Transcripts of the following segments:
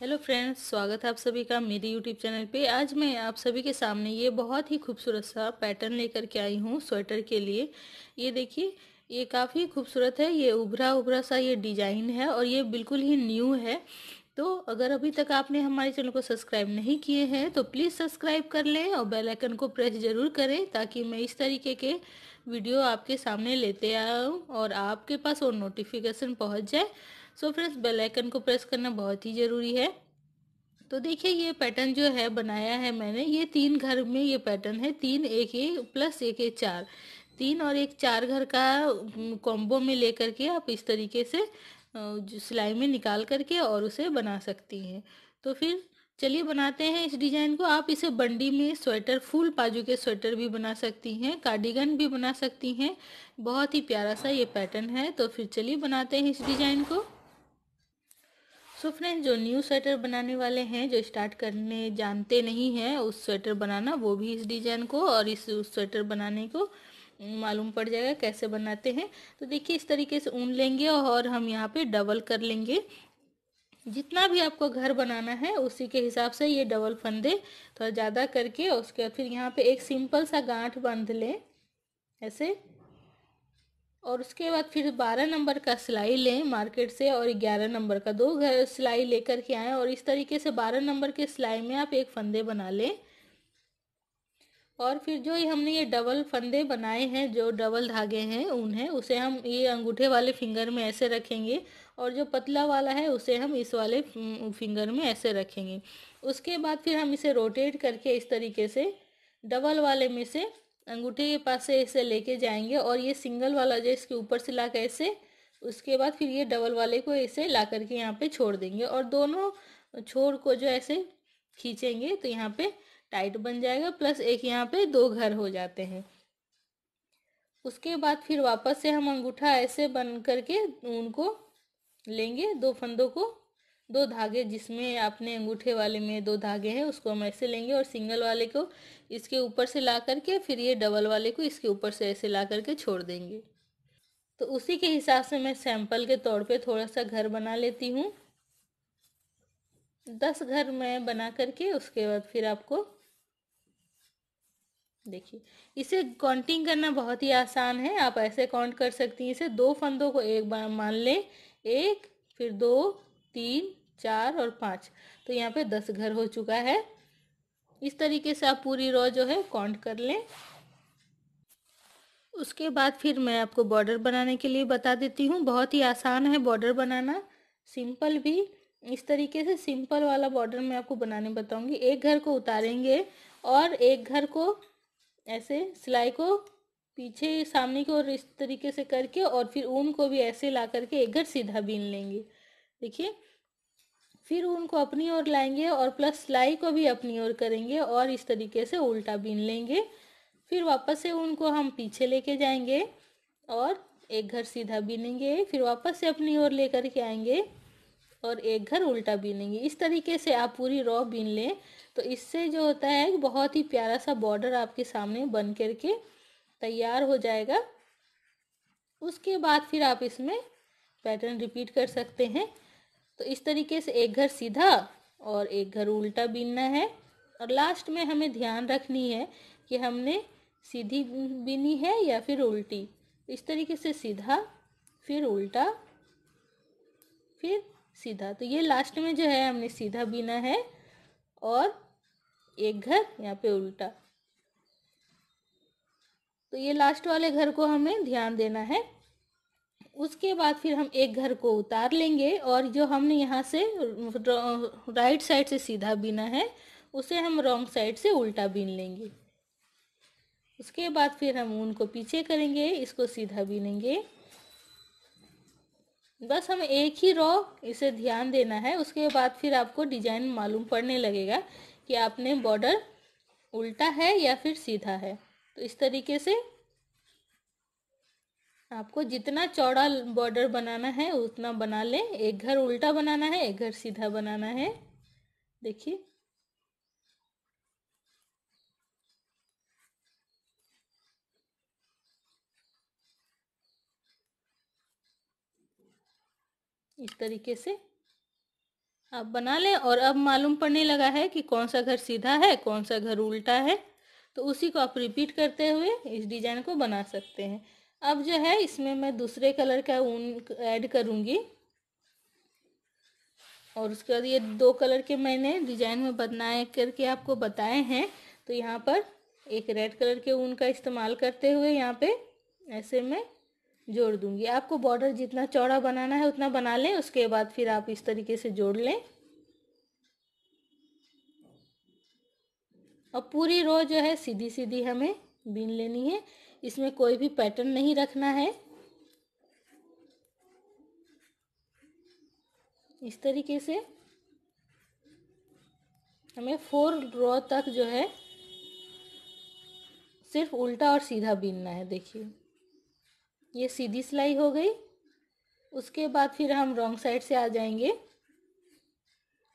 Hello friends, स्वागत है आप सभी का मेरे यूट्यूब चैनल पे। आज मैं आप सभी के सामने ये बहुत ही खूबसूरत सा पैटर्न लेकर के आई हूँ स्वेटर के लिए। ये देखिए, ये काफ़ी खूबसूरत है, ये उभरा उभरा सा ये डिज़ाइन है और ये बिल्कुल ही न्यू है। तो अगर अभी तक आपने हमारे चैनल को सब्सक्राइब नहीं किए हैं तो प्लीज़ सब्सक्राइब कर लें और बेल आइकन को प्रेस ज़रूर करें ताकि मैं इस तरीके के वीडियो आपके सामने लेते आऊँ और आपके पास वो नोटिफिकेशन पहुँच जाए। सो फ्रेंड्स बेल आइकन को प्रेस करना बहुत ही ज़रूरी है। तो देखिए, ये पैटर्न जो है, बनाया है मैंने, ये तीन घर में ये पैटर्न है, तीन एक एक प्लस एक एक चार। तीन और एक चार घर का कॉम्बो में लेकर के आप इस तरीके से सिलाई में निकाल करके और उसे बना सकती हैं। तो फिर चलिए बनाते हैं इस डिज़ाइन को। आप इसे बंडी में स्वेटर फुल बाजू के स्वेटर भी बना सकती हैं कार्डिगन भी बना सकती हैं। बहुत ही प्यारा सा ये पैटर्न है। तो फिर चलिए बनाते हैं इस डिज़ाइन को। सो फ्रेंड जो न्यू स्वेटर बनाने वाले हैं, जो स्टार्ट करने जानते नहीं हैं, उस स्वेटर बनाना, वो भी इस डिज़ाइन को और इस स्वेटर बनाने को मालूम पड़ जाएगा कैसे बनाते हैं। तो देखिए, इस तरीके से ऊन लेंगे और हम यहाँ पे डबल कर लेंगे। जितना भी आपको घर बनाना है, उसी के हिसाब से ये डबल फंदे, थोड़ा ज़्यादा करके, उसके बाद फिर यहाँ पे एक सिंपल सा गांठ बाँध लें, ऐसे। और उसके बाद फिर बारह नंबर का सिलाई लें मार्केट से और ग्यारह नंबर का दो घर सिलाई लेकर के आएँ और इस तरीके से बारह नंबर के सिलाई में आप एक फंदे बना लें। और फिर जो ये हमने ये डबल फंदे बनाए हैं, जो डबल धागे हैं उन्हें उसे हम ये अंगूठे वाले फिंगर में ऐसे रखेंगे और जो पतला वाला है, उसे हम इस वाले फिंगर में ऐसे रखेंगे। उसके बाद फिर हम इसे रोटेट करके इस तरीके से डबल वाले में से अंगूठे के पास से ऐसे लेके जाएँगे और ये सिंगल वाला जो इसके ऊपर से ला ऐसे उसके बाद फिर ये डबल वाले को ऐसे ला करके यहाँ पे छोड़ देंगे और दोनों छोर को जो ऐसे खींचेंगे तो यहाँ पे टाइट बन जाएगा, प्लस एक यहाँ पे दो घर हो जाते हैं। उसके बाद फिर वापस से हम अंगूठा ऐसे बन करके उनको लेंगे, दो फंदों को दो धागे जिसमें अपने अंगूठे वाले में दो धागे हैं, उसको हम ऐसे लेंगे और सिंगल वाले को इसके ऊपर से ला करके फिर ये डबल वाले को इसके ऊपर से ऐसे ला करके छोड़ देंगे। तो उसी के हिसाब से मैं सैंपल के तौर पे थोड़ा सा घर बना लेती हूँ। दस घर मैं बना करके उसके बाद फिर आपको देखिए, इसे काउंटिंग करना बहुत ही आसान है। आप ऐसे काउंट कर सकती हैं, इसे दो फंदों को एक बार मान लें, एक, फिर दो, तीन चार और पाँच। तो यहाँ पे दस घर हो चुका है। इस तरीके से आप पूरी रो जो है काउंट कर लें। उसके बाद फिर मैं आपको बॉर्डर बनाने के लिए बता देती हूँ। बहुत ही आसान है बॉर्डर बनाना। सिंपल भी। इस तरीके से सिंपल वाला बॉर्डर मैं आपको बनाने बताऊँगी। एक घर को उतारेंगे और एक घर को ऐसे सिलाई को पीछे, सामने की ओर इस तरीके से करके और फिर ऊन को भी ऐसे ला करके एक घर सीधा बीन लेंगे। देखिए फिर उनको अपनी ओर लाएँगे और प्लस सिलाई को भी अपनी ओर करेंगे और इस तरीके से उल्टा बीन लेंगे। फिर वापस से उनको हम पीछे लेके जाएँगे और एक घर सीधा बीनेंगे, फिर वापस से अपनी ओर लेकर के आएँगे और एक घर उल्टा बीनेंगे। इस तरीके से आप पूरी रॉ बीन लें। तो इससे जो होता है, बहुत ही प्यारा सा बॉर्डर आपके सामने बन करके तैयार हो जाएगा। उसके बाद फिर आप इसमें पैटर्न रिपीट कर सकते हैं। तो इस तरीके से एक घर सीधा और एक घर उल्टा बीनना है। और लास्ट में हमें ध्यान रखनी है कि हमने सीधी बीनी है या फिर उल्टी। इस तरीके से सीधा, फिर उल्टा, फिर सीधा। तो ये लास्ट में जो है हमने सीधा बीना है और एक घर यहाँ पे उल्टा। तो ये लास्ट वाले घर को हमें ध्यान देना है। उसके बाद फिर हम एक घर को उतार लेंगे और जो हमने यहाँ से राइट साइड से सीधा बीना है, उसे हम रॉन्ग साइड से उल्टा बीन लेंगे। उसके बाद फिर हम ऊन को पीछे करेंगे, इसको सीधा बीनेंगे। बस हमें एक ही रॉ इसे ध्यान देना है, उसके बाद फिर आपको डिज़ाइन मालूम पड़ने लगेगा कि आपने बॉर्डर उल्टा है या फिर सीधा है। तो इस तरीके से आपको जितना चौड़ा बॉर्डर बनाना है, उतना बना लें। एक घर उल्टा बनाना है, एक घर सीधा बनाना है। देखिए। इस तरीके से आप बना लें, और अब मालूम पड़ने लगा है कि कौन सा घर सीधा है, कौन सा घर उल्टा है। तो उसी को आप रिपीट करते हुए इस डिज़ाइन को बना सकते हैं। अब जो है, इसमें मैं दूसरे कलर का ऊन ऐड करूँगी। और उसके बाद ये दो कलर के मैंने डिज़ाइन में बनाए करके आपको बताए हैं। तो यहाँ पर एक रेड कलर के ऊन का इस्तेमाल करते हुए यहाँ पे ऐसे में जोड़ दूँगी। आपको बॉर्डर जितना चौड़ा बनाना है, उतना बना लें। उसके बाद फिर आप इस तरीके से जोड़ लें। और पूरी रो जो है सीधी सीधी हमें बीन लेनी है। इसमें कोई भी पैटर्न नहीं रखना है। इस तरीके से हमें फोर रो तक जो है, सिर्फ़ उल्टा और सीधा बीनना है, देखिए। ये सीधी सिलाई हो गई। उसके बाद फिर हम रॉन्ग साइड से आ जाएँगे।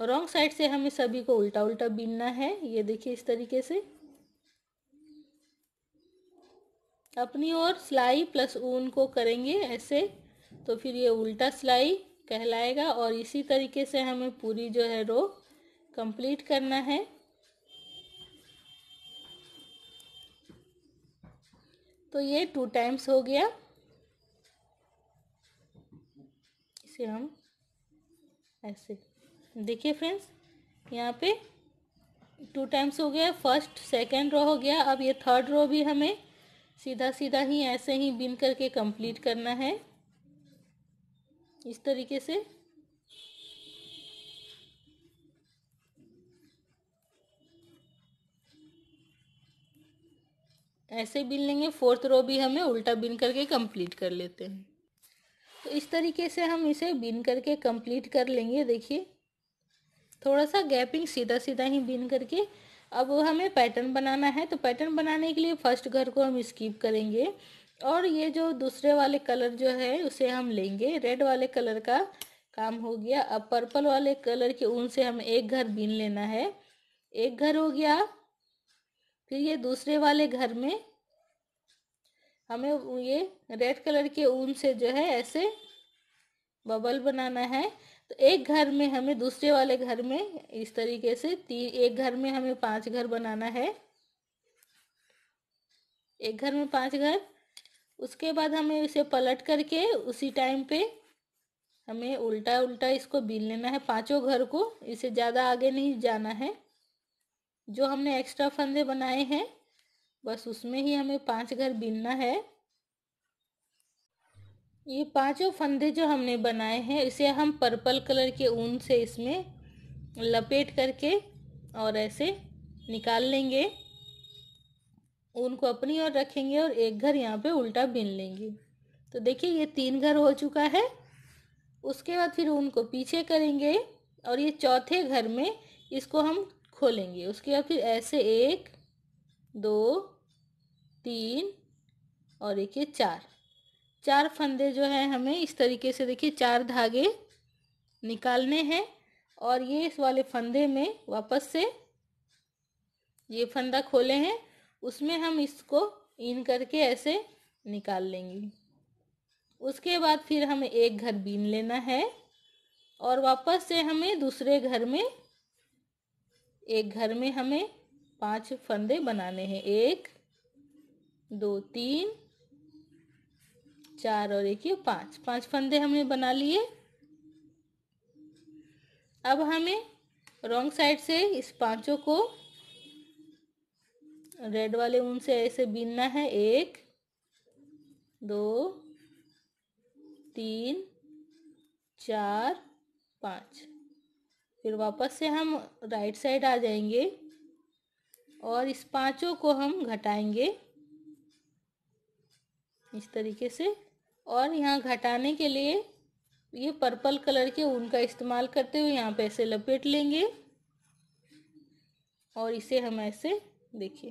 रॉन्ग साइड से हमें सभी को उल्टा उल्टा बीनना है। ये देखिए इस तरीके से। अपनी ओर सिलाई प्लस ऊन को करेंगे ऐसे तो फिर ये उल्टा सिलाई कहलाएगा और इसी तरीके से हमें पूरी जो है रो कंप्लीट करना है। तो ये टू टाइम्स हो गया। इसे हम ऐसे, देखिए फ्रेंड्स यहाँ पे टू टाइम्स हो गया फ़र्स्ट सेकेंड रो हो गया, अब ये थर्ड रो भी हमें सीधा सीधा ही ऐसे ही बिन करके कंप्लीट करना है। इस तरीके से। ऐसे बिन लेंगे फोर्थ रो भी हमें उल्टा बिन करके कंप्लीट कर लेते हैं। तो इस तरीके से हम इसे बिन करके कंप्लीट कर लेंगे, देखिए। थोड़ा सा गैपिंग सीधा सीधा ही बिन करके अब हमें पैटर्न बनाना है तो पैटर्न बनाने के लिए फ़र्स्ट घर को हम स्कीप करेंगे और ये जो दूसरे वाले कलर जो है, उसे हम लेंगे। रेड वाले कलर का काम हो गया। अब पर्पल वाले कलर के ऊन से हमें एक घर बीन लेना है। एक घर हो गया। फिर ये दूसरे वाले घर में हमें ये रेड कलर के ऊन से जो है, ऐसे बबल बनाना है। तो एक घर में हमें, दूसरे वाले घर में इस तरीके से तीन एक घर में हमें पाँच घर बनाना है। एक घर में पाँच घर, उसके बाद हमें इसे पलट करके उसी टाइम पे हमें उल्टा उल्टा इसको बीन लेना है। पाँचों घर को, इसे ज़्यादा आगे नहीं जाना है। जो हमने एक्स्ट्रा फंदे बनाए हैं, बस उसमें ही हमें पाँच घर बीनना है। ये पाँचों फंदे जो हमने बनाए हैं, इसे हम पर्पल कलर के ऊन से इसमें लपेट करके और ऐसे निकाल लेंगे। ऊन को अपनी ओर रखेंगे और एक घर यहाँ पे उल्टा बिन लेंगे। तो देखिए, ये तीन घर हो चुका है। उसके बाद फिर ऊन को पीछे करेंगे और ये चौथे घर में इसको हम खोलेंगे। उसके बाद फिर ऐसे एक, दो, तीन और एक, ये चार। चार फंदे जो है हमें इस तरीके से देखिए, चार धागे निकालने हैं और ये इस वाले फंदे में वापस से ये फंदा खोले हैं। उसमें हम इसको इन करके ऐसे निकाल लेंगे। उसके बाद फिर हमें एक घर बीन लेना है और वापस से हमें दूसरे घर में, एक घर में हमें पाँच फंदे बनाने हैं। एक, दो, तीन चार और एक, ये पाँच। पाँच फंदे हमने बना लिए। अब हमें रॉन्ग साइड से इस पाँचों को रेड वाले ऊन से ऐसे बीनना है। एक, दो, तीन, चार, पाँच। फिर वापस से हम राइट साइड आ जाएँगे और इस पाँचों को हम घटाएँगे। इस तरीके से। और यहाँ घटाने के लिए ये पर्पल कलर के ऊन का इस्तेमाल करते हुए यहाँ पे ऐसे लपेट लेंगे। और इसे हम ऐसे देखिए,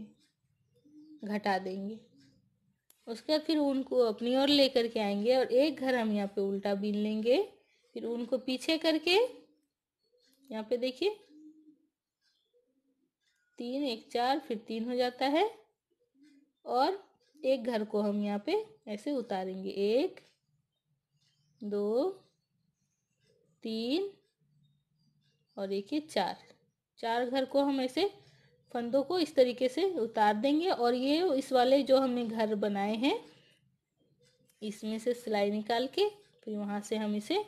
घटा देंगे। उसके बाद फिर ऊन को अपनी ओर लेकर के आएँगे और एक घर हम यहाँ पे उल्टा बीन लेंगे। फिर ऊन को पीछे करके यहाँ पे देखिए, तीन, एक, चार, फिर तीन हो जाता है। और एक घर को हम यहाँ पे ऐसे उतारेंगे। एक, दो, तीन और एक ये चार। चार घर को हम ऐसे फंदों को इस तरीके से उतार देंगे और ये इस वाले जो हमने घर बनाए हैं, इसमें से सिलाई निकाल के फिर वहाँ से हम इसे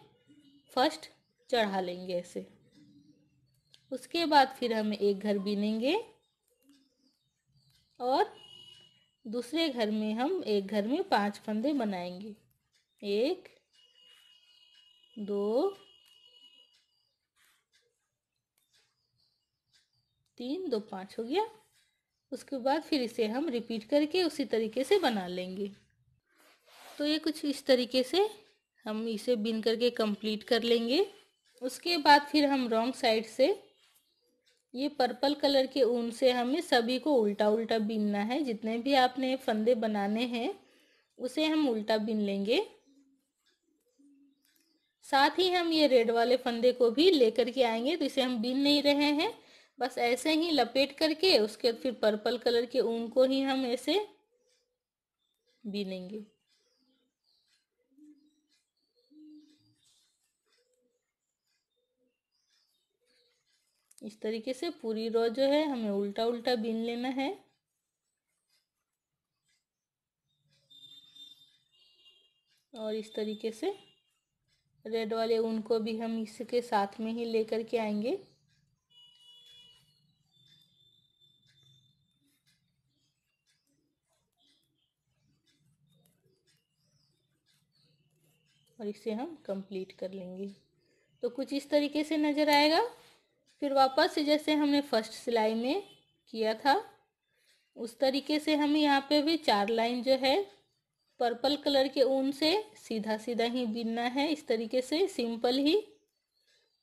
फ़र्स्ट चढ़ा लेंगे ऐसे। उसके बाद फिर हम एक घर बीनेंगे और दूसरे घर में हम एक घर में पाँच फंदे बनाएँगे। एक, दो, तीन, दो, पाँच हो गया। उसके बाद फिर इसे हम रिपीट करके उसी तरीके से बना लेंगे। तो ये कुछ इस तरीके से हम इसे बिन करके कंप्लीट कर लेंगे। उसके बाद फिर हम रॉन्ग साइड से ये पर्पल कलर के ऊन से हमें सभी को उल्टा उल्टा बीनना है। जितने भी आपने फंदे बनाने हैं, उसे हम उल्टा बीन लेंगे। साथ ही हम ये रेड वाले फंदे को भी लेकर के आएँगे तो इसे हम बीन नहीं रहे हैं। बस ऐसे ही लपेट करके, उसके फिर पर्पल कलर के ऊन को ही हम ऐसे बीनेंगे। इस तरीके से पूरी रो जो है हमें उल्टा उल्टा बीन लेना है। और इस तरीके से रेड वाले ऊन को भी हम इसके साथ में ही लेकर के आएँगे। और इसे हम कंप्लीट कर लेंगे। तो कुछ इस तरीके से नज़र आएगा। फिर वापस से जैसे हमने फ़र्स्ट सिलाई में किया था, उस तरीके से हमें यहाँ पे भी चार लाइन जो है पर्पल कलर के ऊन से सीधा सीधा ही बिनना है, इस तरीके से सिंपल ही।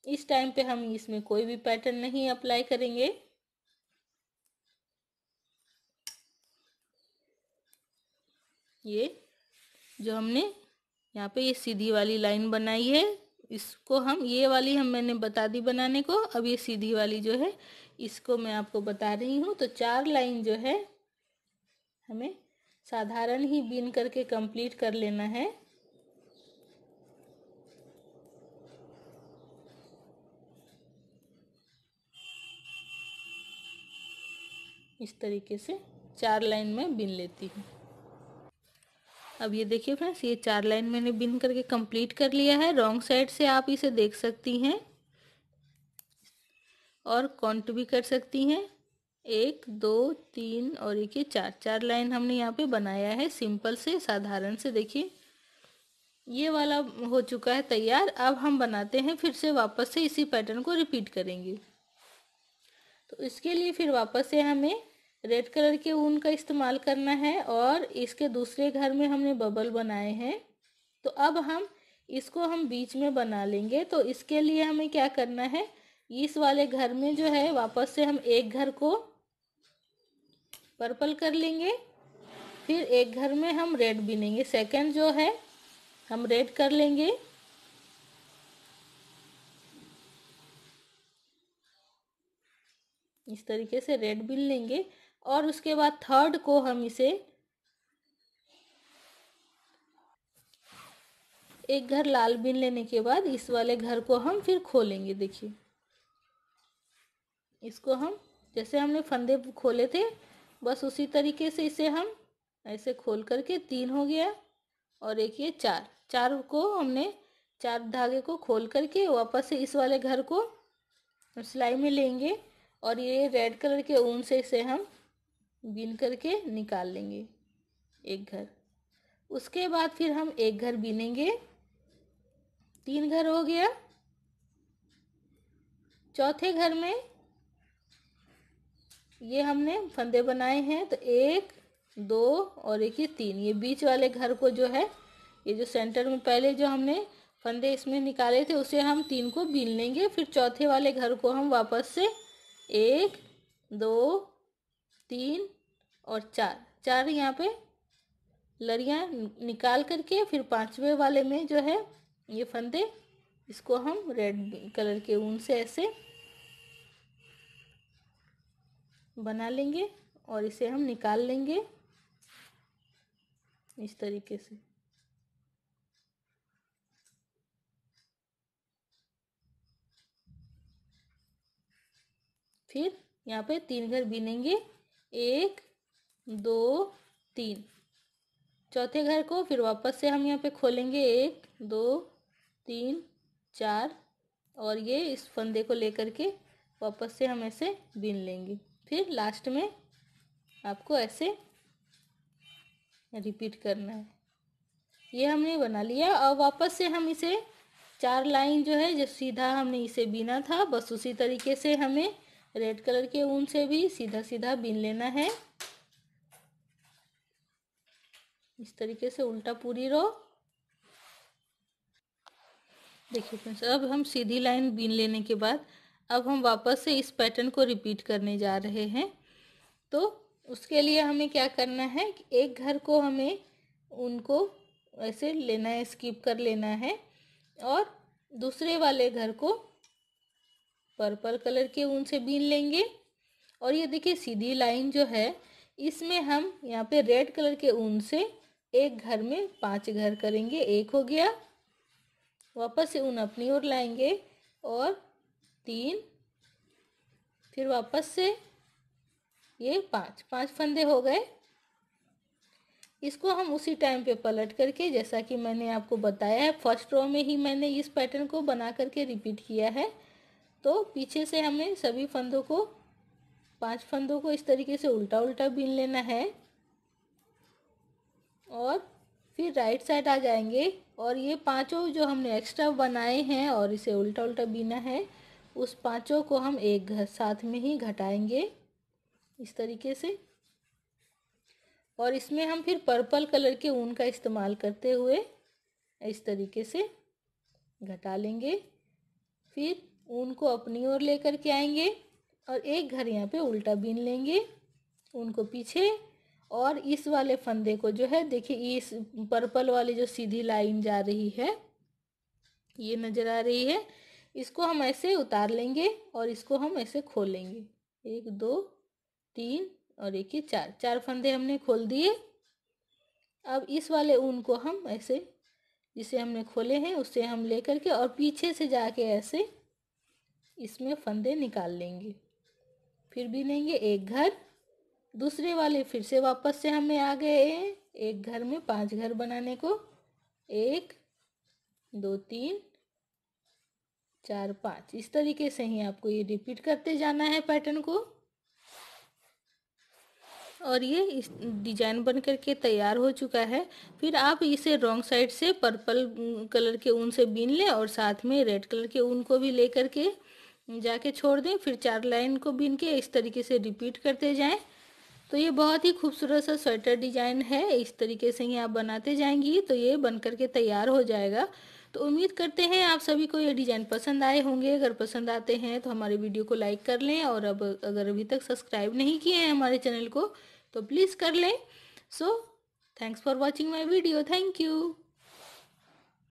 इस टाइम पे हम इसमें कोई भी पैटर्न नहीं अप्लाई करेंगे। ये जो हमने यहाँ पे ये सीधी वाली लाइन बनाई है इसको हम, ये वाली हम मैंने बता दी बनाने को, अब ये सीधी वाली जो है, इसको मैं आपको बता रही हूँ। तो चार लाइन जो है, हमें साधारण ही बीन करके कंप्लीट कर लेना है। इस तरीके से चार लाइन में बिन लेती हूँ। अब ये देखिए फ्रेंड्स, ये चार लाइन मैंने बिन करके कंप्लीट कर लिया है। रॉन्ग साइड से आप इसे देख सकती हैं और काउंट भी कर सकती हैं। एक, दो, तीन और एक, ये चार चार लाइन हमने यहाँ पे बनाया है सिंपल से, साधारण से। देखिए, ये वाला हो चुका है तैयार। अब हम बनाते हैं, फिर से वापस से इसी पैटर्न को रिपीट करेंगे। तो इसके लिए फिर वापस से हमें रेड कलर के ऊन का इस्तेमाल करना है और इसके दूसरे घर में हमने बबल बनाए हैं। तो अब हम इसको हम बीच में बना लेंगे। तो इसके लिए हमें क्या करना है? इस वाले घर में जो है, वापस से हम एक घर को पर्पल कर लेंगे। फिर एक घर में हम रेड बिनेंगे। सेकंड जो है, हम रेड कर लेंगे। इस तरीके से रेड बिन लेंगे। और उसके बाद थर्ड को हम इसे एक घर लाल बिन लेने के बाद इस वाले घर को हम फिर खोलेंगे, देखिए। इसको हम, जैसे हमने फंदे खोले थे, बस उसी तरीके से इसे हम ऐसे खोल करके तीन हो गया और एक ये चार। चार को हमने, चार धागे को खोल करके वापस से इस वाले घर को सिलाई में लेंगे और ये रेड कलर के ऊन से इसे हम बीन करके निकाल लेंगे एक घर। उसके बाद फिर हम एक घर बीनेंगे तीन घर हो गया। चौथे घर में ये हमने फंदे बनाए हैं तो एक, दो और एक ये तीन। ये बीच वाले घर को जो है, ये जो सेंटर में पहले जो हमने फंदे इसमें निकाले थे, उसे हम तीन को बीन लेंगे। फिर चौथे वाले घर को हम वापस से एक, दो तीन और चार। चार यहाँ पे लड़ियाँ निकाल करके फिर पांचवे वाले में जो है ये फंदे, इसको हम रेड कलर के ऊन से ऐसे बना लेंगे और इसे हम निकाल लेंगे इस तरीके से। फिर यहाँ पे तीन घर बिनेंगे। एक, दो, तीन। चौथे घर को फिर वापस से हम यहाँ पे खोलेंगे। एक, दो, तीन, चार और ये इस फंदे को लेकर के वापस से हम ऐसे बीन लेंगे। फिर लास्ट में आपको ऐसे रिपीट करना है। ये हमने बना लिया। और वापस से हम इसे चार लाइन जो है जो सीधा हमने इसे बीना था, बस उसी तरीके से हमें रेड कलर के ऊन से भी सीधा सीधा बिन लेना है। इस तरीके से उल्टा पूरी रो। देखिए फ्रेंड्स, अब हम सीधी लाइन बीन लेने के बाद, अब हम वापस से इस पैटर्न को रिपीट करने जा रहे हैं। तो उसके लिए हमें क्या करना है कि एक घर को हमें उनको ऐसे लेना है, स्किप कर लेना है और दूसरे वाले घर को पर्पल कलर के ऊन से बीन लेंगे। और ये देखिए सीधी लाइन जो है, इसमें हम यहाँ पे रेड कलर के ऊन से एक घर में पाँच घर करेंगे। एक हो गया, वापस से ऊन अपनी ओर लाएँगे और तीन, फिर वापस से ये पाँच पाँच फंदे हो गए। इसको हम उसी टाइम पे पलट करके, जैसा कि मैंने आपको बताया है, फ़र्स्ट रो में ही मैंने इस पैटर्न को बना करके रिपीट किया है। तो पीछे से हमें सभी फंदों को, पाँच फंदों को इस तरीके से उल्टा उल्टा बीन लेना है। और फिर राइट साइड आ जाएँगे। और ये पाँचों जो हमने एक्स्ट्रा बनाए हैं और इसे उल्टा उल्टा बीना है, उस पाँचों को हम एक साथ में ही घटाएँगे। इस तरीके से। और इसमें हम फिर पर्पल कलर के ऊन का इस्तेमाल करते हुए इस तरीके से घटा लेंगे। फिर ऊन को अपनी ओर लेकर के आएँगे और एक घर यहाँ पे उल्टा बीन लेंगे ऊन को पीछे और इस वाले फंदे को जो है, देखिए, इस पर्पल वाली जो सीधी लाइन जा रही है, ये नज़र आ रही है। इसको हम ऐसे उतार लेंगे और इसको हम ऐसे खोल लेंगे। एक, दो, तीन और एक ही चार। चार फंदे हमने खोल दिए। अब इस वाले ऊन को हम ऐसे, जिसे हमने खोले हैं उससे हम लेकर के और पीछे से जाके ऐसे इसमें फंदे निकाल लेंगे। फिर भी लेंगे एक घर। दूसरे वाले फिर से वापस से हमें आ गए एक घर में पाँच घर बनाने को। एक, दो, तीन, चार, पाँच। इस तरीके से ही आपको ये रिपीट करते जाना है पैटर्न को। और ये इस डिज़ाइन बन करके तैयार हो चुका है। फिर आप इसे रॉन्ग साइड से पर्पल कलर के ऊन से बीन लें और साथ में रेड कलर के ऊन को भी ले करके जाके छोड़ दें, फिर चार लाइन को बीन के इस तरीके से रिपीट करते जाएँ। तो ये बहुत ही खूबसूरत सा स्वेटर डिज़ाइन है। इस तरीके से ही आप बनाते जाएँगी तो ये बन करके तैयार हो जाएगा। तो उम्मीद करते हैं आप सभी को ये डिज़ाइन पसंद आए होंगे। अगर पसंद आते हैं तो हमारे वीडियो को लाइक कर लें और अब अगर अभी तक सब्सक्राइब नहीं किए हैं हमारे चैनल को तो प्लीज़ कर लें। So thanks for watching my video thank you